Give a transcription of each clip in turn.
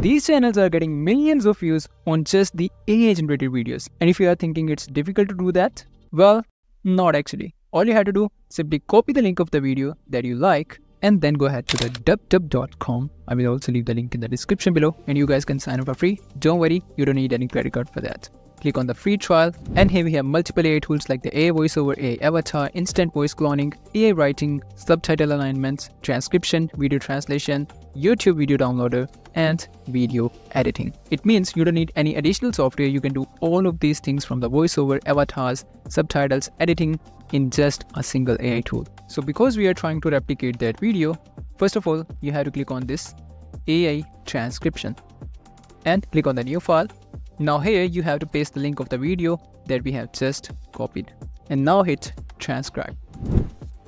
These channels are getting millions of views on just the AI generated videos. And if you are thinking it's difficult to do that, well, not actually. All you have to do, simply copy the link of the video that you like and then go ahead to the dupdub.com. I will also leave the link in the description below and you guys can sign up for free. Don't worry, you don't need any credit card for that click on the free trial and here we have multiple AI tools like the AI voiceover, AI avatar, instant voice cloning, AI writing, subtitle alignments, transcription, video translation, YouTube video downloader and video editing. It means you don't need any additional software, you can do all of these things from the voiceover, avatars, subtitles, editing in just a single AI tool. So because we are trying to replicate that video, first of all, you have to click on this AI transcription and click on the new file now here you have to paste the link of the video that we have just copied. And now hit transcribe.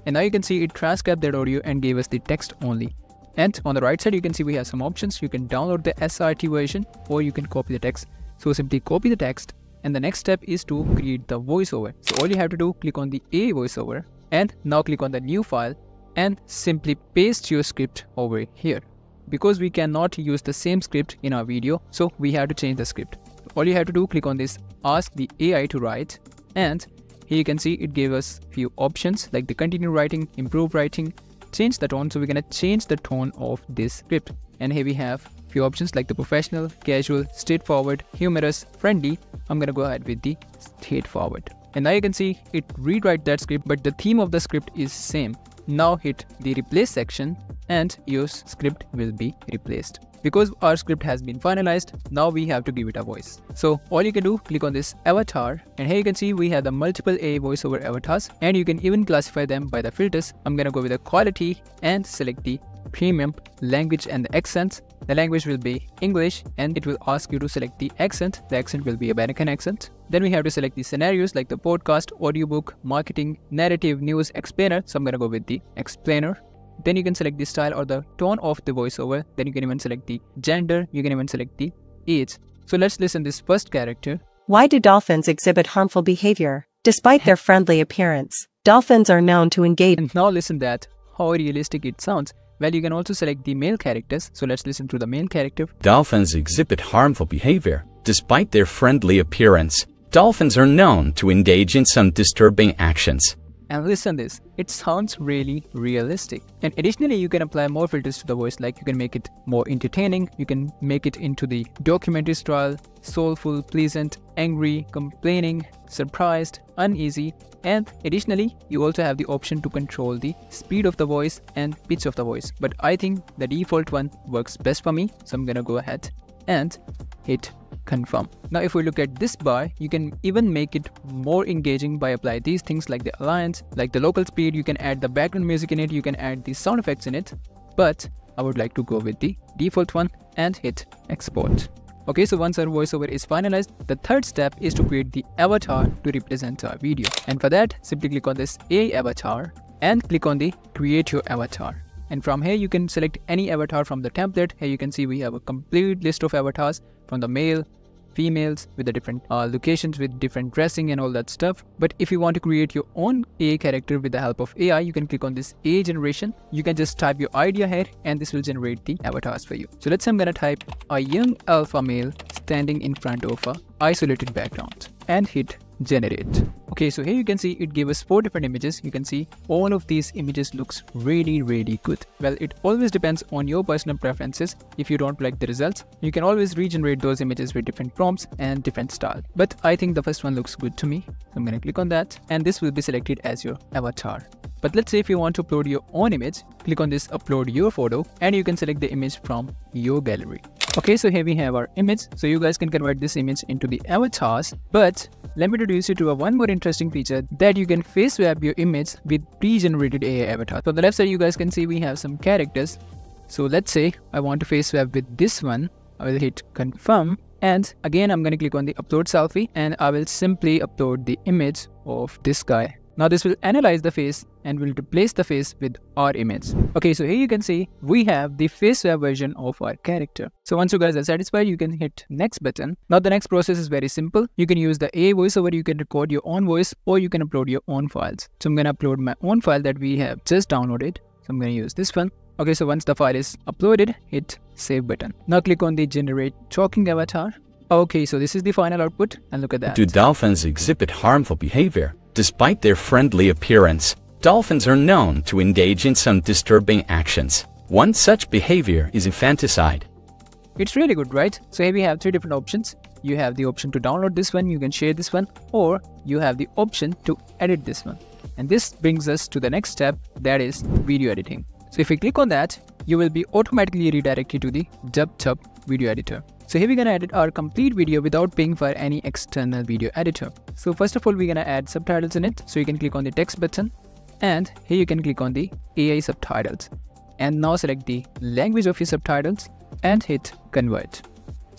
And now you can see it transcribed that audio and gave us the text only. And on the right side you can see we have some options. You can download the SRT version or you can copy the text. So simply copy the text and the next step is to create the voiceover. So all you have to do click on the A voiceover and now click on the new file and simply paste your script over here. Because we cannot use the same script in our video, so we have to change the script all you have to do click on this ask the AI to write and here you can see it gave us few options like the continue writing, improve writing, change the tone. So we're gonna change the tone of this script. And here we have few options like the professional, casual, straightforward, humorous, friendly. I'm gonna go ahead with the straightforward. And now you can see it rewrite that script but the theme of the script is same. Now hit the replace section and your script will be replaced. Because our script has been finalized, now we have to give it a voice. So all you can do, click on this avatar and here you can see we have the multiple AI voiceover avatars and you can even classify them by the filters. I'm gonna go with the quality and select the premium language and the accents. The language will be English and it will ask you to select the accent. The accent will be American accent. Then we have to select the scenarios like the podcast, audiobook, marketing, narrative, news, explainer. So I'm gonna go with the explainer. Then you can select the style or the tone of the voiceover. Then you can even select the gender. You can even select the age. So let's listen this first character. Why do dolphins exhibit harmful behavior? Despite their friendly appearance, dolphins are known to engage. And now listen that how realistic it sounds. Well, you can also select the male characters. So let's listen to the main character. Dolphins exhibit harmful behavior. Despite their friendly appearance, dolphins are known to engage in some disturbing actions. And listen this, it sounds really realistic. And additionally, you can apply more filters to the voice like you can make it more entertaining, you can make it into the documentary style, soulful, pleasant, angry, complaining, surprised, uneasy, and additionally, you also have the option to control the speed of the voice and pitch of the voice. But I think the default one works best for me, so I'm gonna go ahead and hit confirm. Now if we look at this bar, you can even make it more engaging by apply these things like the alliance, like the local speed, you can add the background music in it, you can add the sound effects in it. But I would like to go with the default one and hit export. Okay, so once our voiceover is finalized, the third step is to create the avatar to represent our video. And for that, simply click on this A avatar and click on the create your avatar. And from here, you can select any avatar from the template. Here you can see we have a complete list of avatars from the male, females with the different uh, locations with different dressing and all that stuff. But if you want to create your own AI character with the help of AI you can click on this AI generation. You can just type your idea here and this will generate the avatars for you. So let's say I'm gonna type a young alpha male standing in front of a isolated background and hit generate. Okay so here you can see it gave us four different images. You can see all of these images looks really really good. Well it always depends on your personal preferences. If you don't like the results you can always regenerate those images with different prompts and different style. But i think the first one looks good to me. So i'm gonna click on that. And this will be selected as your avatar but let's say if you want to upload your own image click on this upload your photo and you can select the image from your gallery okay so here we have our image so you guys can convert this image into the avatars but let me introduce you to a one more interesting feature that you can face swap your image with pre-generated AI avatar. So on the left side you guys can see we have some characters. So let's say I want to face swap with this one. I will hit confirm and again I'm going to click on the upload selfie and I will simply upload the image of this guy now this will analyze the face and will replace the face with our image. Okay, so here you can see we have the face swap version of our character. So once you guys are satisfied, you can hit next button. Now the next process is very simple. You can use the AI voiceover, you can record your own voice or you can upload your own files. So I'm going to upload my own file that we have just downloaded. So I'm going to use this one Okay, so once the file is uploaded, hit save button. Now click on the generate talking avatar. Okay, so this is the final output and look at that. Do dolphins exhibit harmful behavior? Despite their friendly appearance, dolphins are known to engage in some disturbing actions. One such behavior is infanticide. It's really good, right? So here we have three different options. You have the option to download this one, you can share this one, or you have the option to edit this one. And this brings us to the next step, that is video editing. So if we click on that, you will be automatically redirected to the Dupdub video editor. So here we're gonna edit our complete video without paying for any external video editor. So first of all, we're gonna add subtitles in it. So you can click on the text button and here you can click on the AI subtitles and now select the language of your subtitles and hit convert.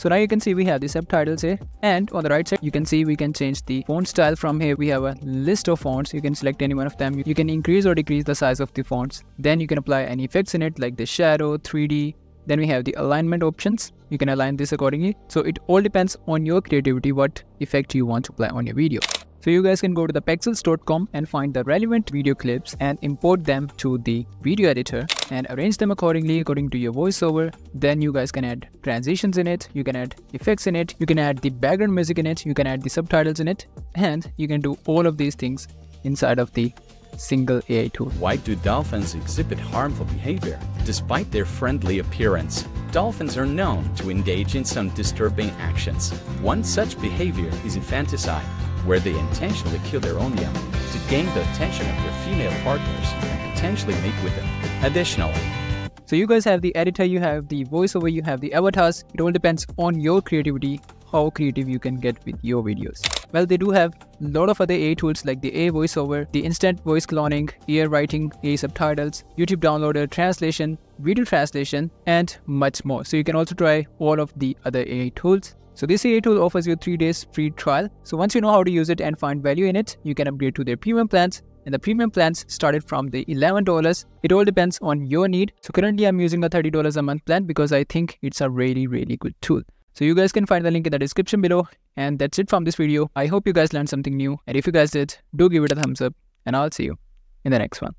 So now you can see we have the subtitles here. And on the right side you can see we can change the font style from here. We have a list of fonts. You can select any one of them. You can increase or decrease the size of the fonts. Then you can apply any effects in it like the shadow 3d then we have the alignment options. You can align this accordingly. So it all depends on your creativity what effect you want to apply on your video so you guys can go to the pexels.com and find the relevant video clips and import them to the video editor and arrange them accordingly according to your voiceover. Then you guys can add transitions in it, you can add effects in it, you can add the background music in it, you can add the subtitles in it, and you can do all of these things inside of the single AI tool. Why do dolphins exhibit harmful behavior? Despite their friendly appearance, dolphins are known to engage in some disturbing actions. One such behavior is infanticide where they intentionally kill their own young to gain the attention of their female partners and potentially mate with them. Additionally, so you guys have the editor, you have the voiceover, you have the avatars. It all depends on your creativity, how creative you can get with your videos. Well, they do have a lot of other AI tools like the AI voiceover, the instant voice cloning, AI writing, AI subtitles, YouTube downloader, translation, video translation, and much more. So you can also try all of the other AI tools. So this AI tool offers you 3 days free trial. So once you know how to use it and find value in it, you can upgrade to their premium plans and the premium plans started from the $11. It all depends on your need. So currently I'm using a $30 a month plan because I think it's a really really good tool. So you guys can find the link in the description below and that's it from this video. I hope you guys learned something new and if you guys did, do give it a thumbs up and I'll see you in the next one.